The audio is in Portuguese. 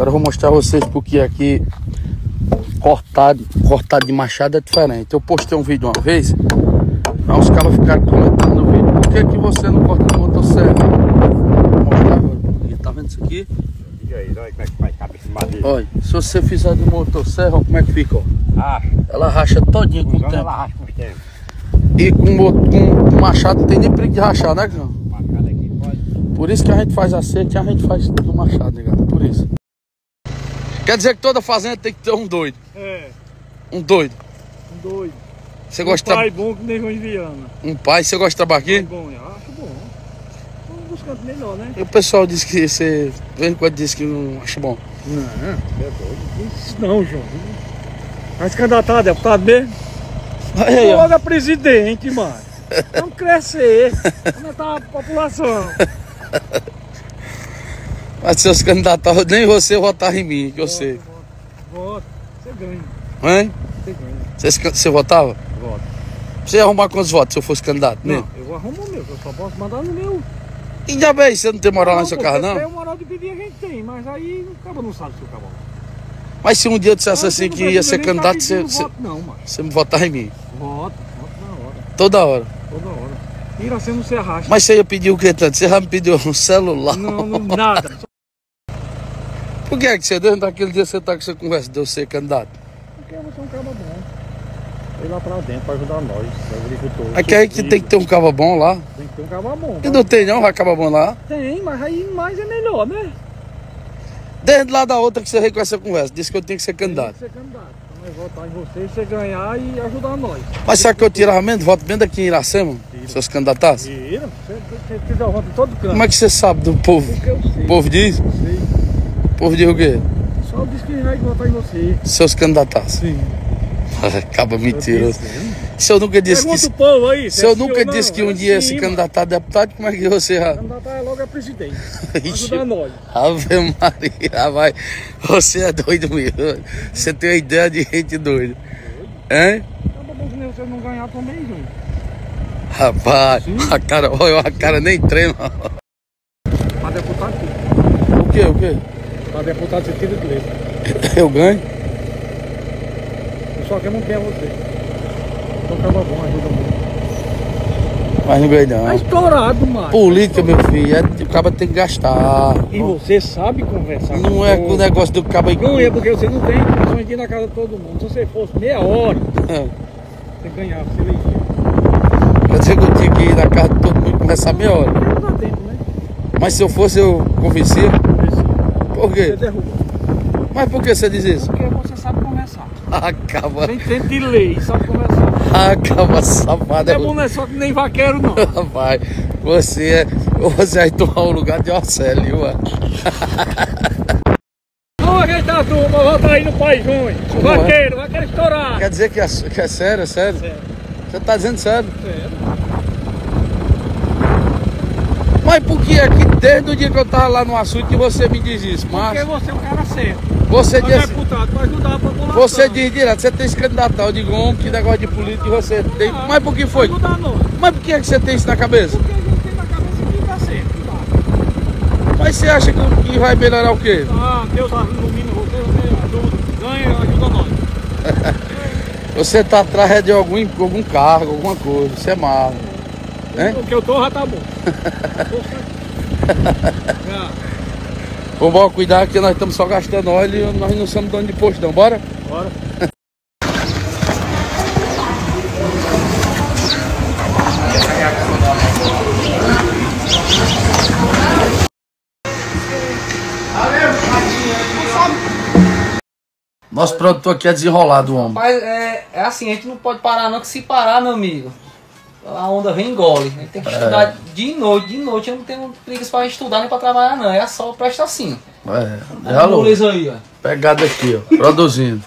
Agora eu vou mostrar a vocês porque aqui cortado, cortado de machado é diferente. Eu postei um vídeo uma vez, aí os caras ficaram comentando no vídeo, por que, que você não corta no motosserra? Vou mostrar agora. Tá vendo isso aqui? E aí, olha como é que vai caber esse madeira. Olha, se você fizer de motosserra, olha como é que fica, ó. Racha. Ela racha todinha com o tempo. ela racha com os tempos. E com, com machado não tem nem perigo de rachar, né, João? Machado aqui pode. Por isso que a gente faz acerto e a gente faz do machado, ligado? Por isso. Quer dizer que toda fazenda tem que ter um doido. É, Um doido. um doido. Você Um gosta pai bom que nem João de Viana. um pai, você gosta de trabalhar aqui? bom, eu acho bom. Vamos buscando melhor, né? E o pessoal diz que você. Vem quando diz que não acha bom. Não, é doido. Isso não, João. Se candidatar a deputado mesmo? Aí. Logo a presidente, mano. Vamos crescer. Aumentar a população. Mas seus candidatos, nem você votar em mim, que eu sei. Voto. Você ganha. Hein? Você ganha. Você, se você votava? Voto. Você ia arrumar quantos votos se eu fosse candidato? Não, Mesmo? eu arrumo o meu. Eu só posso mandar no meu. E já bem, você não tem moral sua pô, casa, Tem não? o moral de pedir a gente tem, mas aí o cara não sabe se o cara Mas se um dia eu dissesse Ah, assim que não ia ser candidato, você, você, voto, Não, mano. você me votar em mim. Voto, voto na hora. Toda hora. Toda hora. Tira você não se arrasta. Mas você ia pedir o que tanto? Você já me pediu um celular? Não, não, nada. Por que é que você, desde aquele dia você tá com essa conversa de eu ser candidato? Porque você é um cara bom. Foi lá pra dentro pra ajudar nós, agricultores. Aqui é que tem que ter um cava bom lá. Tem que ter um cara bom. E não tem não, vai cava bom lá. Tem, mas aí mais é melhor, né? Desde lá da outra que você veio com essa conversa, disse que eu tenho que ser candidato. Tem que ser candidato. Então nós votar em você, você ganhar e ajudar nós. Mas será que eu tirava menos voto bem daqui em Iracema? Tira. Se eu se candidatasse? Tira. Você, você fizer o voto em todo canto. Como é que você sabe do povo? Porque eu sei. O povo diz? Eu sei. Povo diz o quê? Pessoal diz que vai votar em você. Se eu se candidatasse. Sim. Acaba mentiroso. Se eu nunca disse que. Pergunta o povo aí. Se eu é sim nunca não. disse que um É dia se candidatar a deputado, como é que você. Candidatar é logo a presidente. Ajudar nós. Ave Maria, vai. Você é doido mesmo. Você tem uma ideia de gente doida. Hein? Que você não ganhar também, Júnior. Rapaz, a cara, olha, a cara nem treina. Pra deputado. O quê? O quê? Pra deputado, você tira de letra. Eu ganho? Eu só quero você. Então acaba bom, ajuda muito. Mas não ganho Tá não. estourado, mano. Política, meu filho, é, o cara tem que gastar. E você sabe conversar Não é com o negócio do cabo aí. Não é porque você não tem condições de ir na casa de todo mundo. Se você fosse meia hora, É. você ganhava, você elegia. Quer dizer que eu tinha que ir na casa de todo mundo e começar meia hora. Não dá tempo, né? Mas se eu fosse, eu convencia. Por Você quê? derruba. Mas por que você diz isso? Porque você sabe conversar. Acaba, Tem tempo de lei, sabe conversar. acaba safado. Não é bom, não é só que nem vaqueiro, não. Rapaz, você é. Você vai tomar o lugar de Orcélio, ué. Vamos ajeitar a turma, volta aí no Pai Júnior. Como é? Vaqueiro, vaqueiro estourado. Quer dizer que é, que é sério, é sério? Sério, Você tá dizendo sério? sério. Mas por que é que desde o dia que eu tava lá no açude que você me diz isso? Porque Mas você é um cara certo. você diz. deputado para ajudar a população. Você diz direto, você tem esse candidato, eu digo, homem, que negócio de política e você tem. Ah, Mas por que foi? Ajudar nós. Mas por que é que você tem isso na cabeça? Porque a gente tem na cabeça que tá certo. Mas você acha que, que vai melhorar o quê? Ah, Deus ilumina você, você ajuda, ganha ajuda nós. Você tá atrás de algum, algum cargo, alguma coisa, você é malo. Hein? O que eu tô já tá bom. Já. Vamos cuidar que nós estamos só gastando óleo e nós não somos dono de posto não, bora? Bora. Nosso produtor aqui é desenrolado, homem. Mas é, é assim, a gente não pode parar não, que se parar, meu amigo, a onda vem e engole. Gente tem que estudar de noite, de noite eu não tenho preguiça pra estudar nem pra trabalhar não, é só presta assim. É, é alô. Beleza aí, ó. Pegada aqui, ó, produzindo.